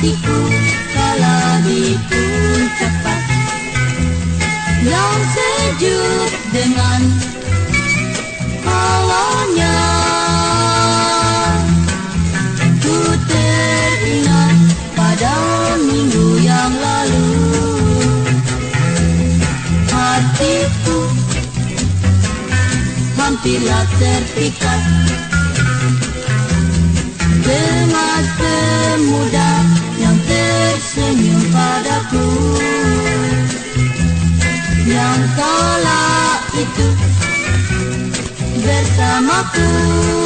hatiku kalau di puncak yang sejuk dengan awalnya. Ku teringat pada minggu yang lalu. Hatiku hampirlah terpikat. Yang kala itu bersamaku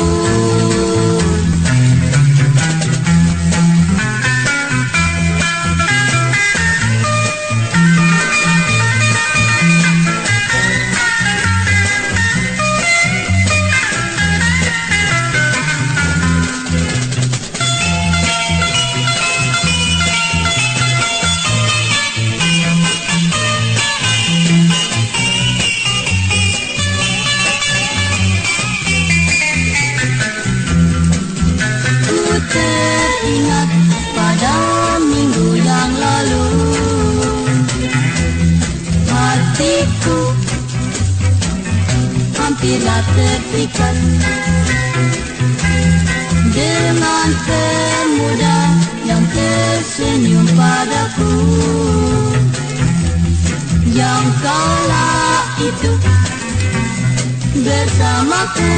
Hatiku. Hampirlah terpikat Dengan pemuda yang tersenyum padaku. Yang kala itu bersamaku